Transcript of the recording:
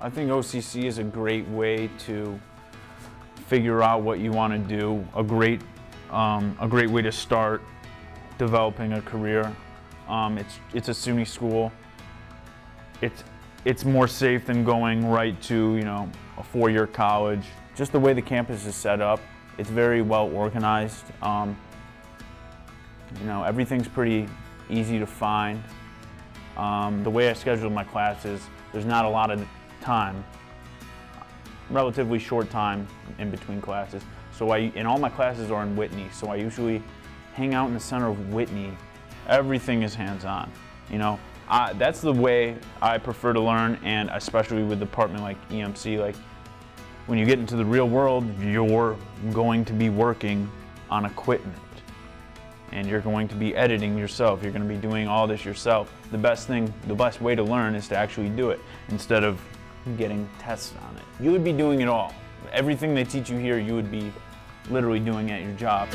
I think OCC is a great way to figure out what you want to do. A great, um, a great way to start developing a career. Um, it's it's a SUNY school. It's it's more safe than going right to you know a four-year college. Just the way the campus is set up, it's very well organized. Um, you know everything's pretty easy to find. Um, the way I schedule my classes, there's not a lot of time, relatively short time in between classes. So I, and all my classes are in Whitney, so I usually hang out in the center of Whitney. Everything is hands-on, you know. I, that's the way I prefer to learn, and especially with a department like EMC, like when you get into the real world, you're going to be working on equipment and you're going to be editing yourself. You're going to be doing all this yourself. The best thing, the best way to learn is to actually do it instead of getting tests on it. You would be doing it all. Everything they teach you here, you would be literally doing at your job.